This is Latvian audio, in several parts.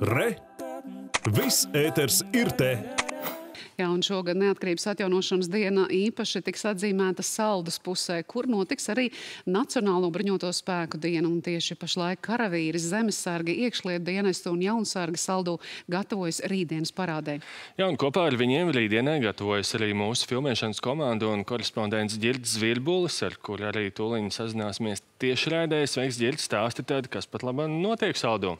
Re! Viss ēters ir te! Jā, un šogad neatkarības atjaunošanas diena īpaši tiks atzīmēta saldus pusē, kur notiks arī Nacionālo bruņoto spēku diena. Un tieši pašlaik karavīri, zemesargi, iekšlietu dienestu un jaunsargi saldu gatavojas rītdienas parādē. Jā, un kopā ar viņiem rītdienai gatavojas arī mūsu filmēšanas komanda un korespondents Ģirds Zvirbulis, ar kur arī tūliņi sazināsimies tieši rēdē. Sveiks, Ģirds, stāsti tad, kas pat labāk notiek saldu.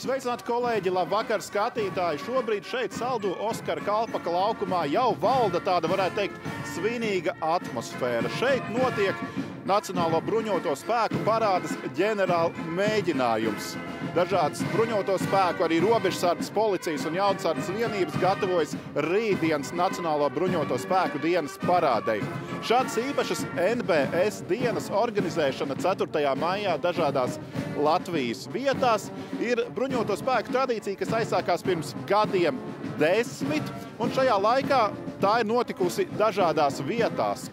Sveicināti kolēģi, labvakar skatītāji! Šobrīd šeit saldu Oskara Kalpaka laukumā jau valda tāda, varētu teikt, svinīga atmosfēra. Šeit notiek Nacionālo bruņoto spēku parādas ģenerāla mēģinājums. Dažādas bruņoto spēku, arī robežsardas, policijas un jaunsardas vienības gatavojas rītdienas Nacionālo bruņoto spēku dienas parādei. Šādas īpašas NBS dienas organizēšana 4. maijā dažādās Latvijas vietās ir bruņoto spēku tradīcija, kas aizsākās pirms gadiem desmit, un šajā laikā tā ir notikusi dažādās vietās.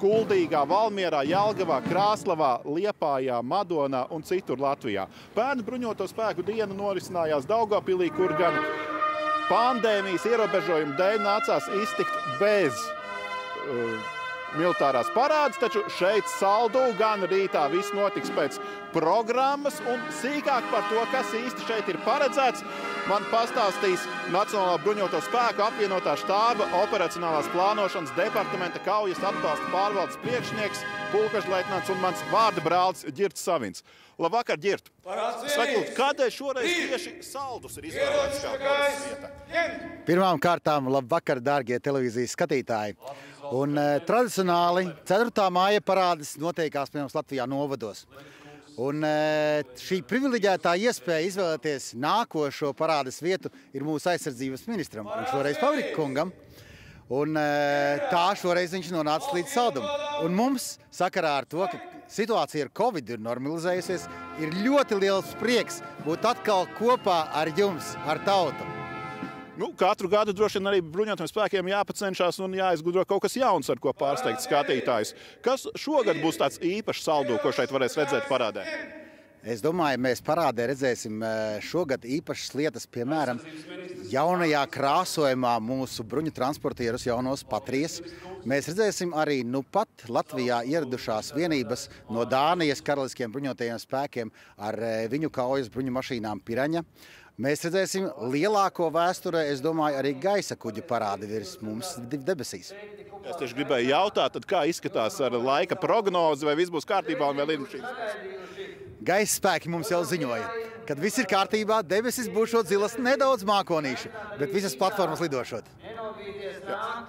Kuldīgā, Valmierā, Jelgavā, Krāslavā, Liepājā, Madonā un citur Latvijā. Pērn bruņoto spēku diena norisinājās Daugavpilī, kur gan pandēmijas ierobežojumu dēļ nācās iztikt bez uh, militārās parādas, taču šeit saldū gan rītā viss notiks pēc programmas un sīkāk par to, kas īsti šeit ir paredzēts, man pastāstīs Nacionālā bruņoto spēku apvienotā štāba operacionālās plānošanas departamenta kaujas atbalsta pārvaldes priekšnieks, pulkažleitnants un mans vārda brālis Ģirts Savins. Labvakar, Ģirt! Sakot, kādēļ šoreiz tieši saldus ir izvēlēts poras vieta? Pirmām kārtām, labvakar, dārgie televīzijas skatītāji! Un, uh, tradicionāli 4. māja parādas notiekās pie mums Latvijā novados. Un, uh, šī privileģētā iespēja izvēlēties nākošo parādas vietu ir mūsu aizsardzības ministram un šoreiz Pavrika kungam. Un, uh, tā šoreiz viņš nonāca līdz saldumam. Un mums, sakarā ar to, ka situācija ar Covid ir normalizējusies, ir ļoti liels prieks būt atkal kopā ar jums, ar tautu. Nu, katru gadu droši vien arī bruņotajiem spēkiem jāpacenšas un jāizgudro kaut kas jauns, ar ko pārsteigt skatītājus. Kas šogad būs tāds īpašs saldo, ko šeit varēs redzēt parādē? Es domāju, mēs parādē redzēsim šogad īpašas lietas, piemēram, jaunajā krāsojumā mūsu bruņu transportierus jaunos patrijas. Mēs redzēsim arī nu pat Latvijā ieradušās vienības no Dānijas karaliskiem bruņotajiem spēkiem ar viņu kaujas bruņu mašīnām Piraņa. Mēs redzēsim lielāko vēsturē, es domāju, arī gaisa kuģu parādi virs mums debesīs. Es tieši gribēju jautāt, tad kā izskatās ar laika prognozi, vai viss būs kārtībā un vēl ir šīs? Gaisa spēki mums jau ziņoja, kad viss ir kārtībā, debesis būšot zilas nedaudz mākonīši, bet visas platformas lidošot.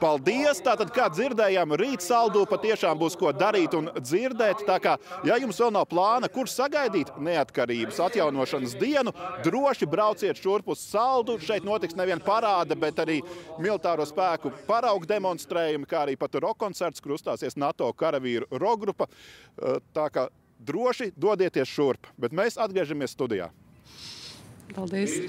Paldies! Tātad, kā dzirdējām, rīt saldū patiešām būs ko darīt un dzirdēt. Tā kā, ja jums vēl nav plāna, kur sagaidīt neatkarības atjaunošanas dienu, droši brauciet šurp uz saldu. Šeit notiks nevien parāda, bet arī militāro spēku paraugu demonstrējumi, kā arī pat rokoncerts, kur uzstāsies NATO karavīru rogrupa. Tā kā droši dodieties šurp, bet mēs atgriežamies studijā. Paldies!